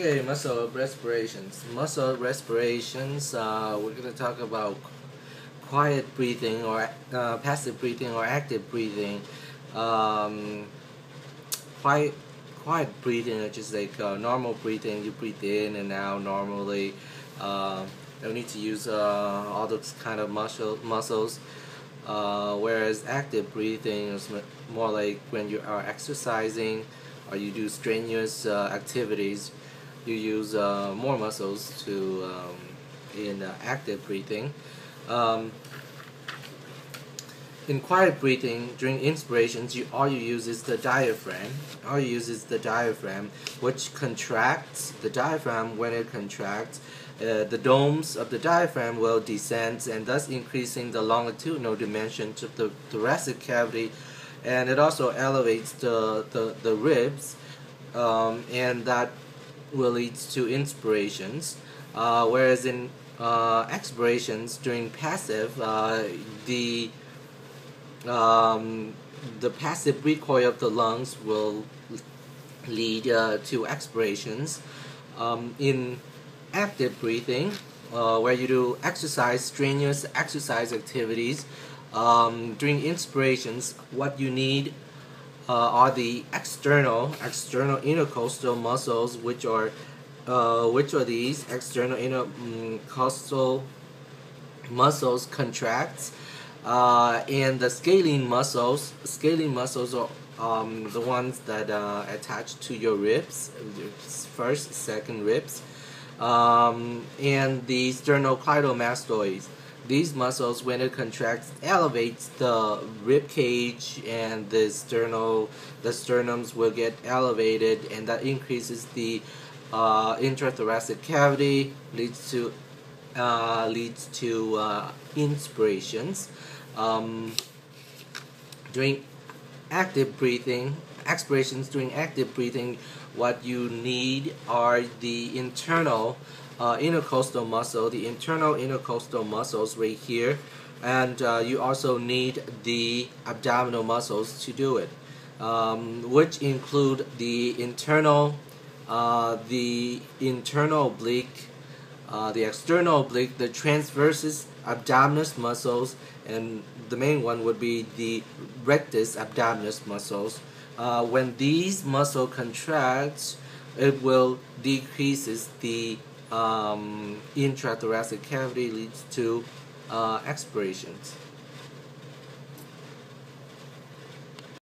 Okay, muscle respirations. Muscle respirations, uh, we're going to talk about quiet breathing or uh, passive breathing or active breathing. Um, quiet, quiet breathing is just like uh, normal breathing. You breathe in and out normally. Uh, don't need to use uh, all those kind of muscle muscles. Uh, whereas active breathing is more like when you are exercising or you do strenuous uh, activities you use uh, more muscles to um, in uh, active breathing. Um, in quiet breathing, during inspirations, you, all you use is the diaphragm. All you use is the diaphragm, which contracts. The diaphragm, when it contracts, uh, the domes of the diaphragm will descend and thus increasing the longitudinal dimension of the thoracic cavity and it also elevates the, the, the ribs um, and that will lead to inspirations. Uh, whereas in uh, expirations during passive, uh, the um, the passive recoil of the lungs will lead uh, to expirations. Um, in active breathing, uh, where you do exercise, strenuous exercise activities, um, during inspirations, what you need uh, are the external external intercostal muscles, which are uh, which are these external intercostal muscles contracts, uh, and the scalene muscles. Scalene muscles are um, the ones that uh, attach to your ribs, first, second ribs, um, and the sternocleidomastoids. These muscles, when it contracts, elevates the rib cage and the sternal, the sternums will get elevated, and that increases the uh, intrathoracic cavity, leads to uh, leads to uh, inspirations. Um, during active breathing, expirations during active breathing, what you need are the internal uh, intercostal muscle, the internal intercostal muscles right here, and uh, you also need the abdominal muscles to do it, um, which include the internal, uh, the internal oblique, uh, the external oblique, the transversus abdominis muscles, and the main one would be the rectus abdominis muscles. Uh, when these muscle contracts, it will decreases the um, intrathoracic cavity leads to uh, expirations.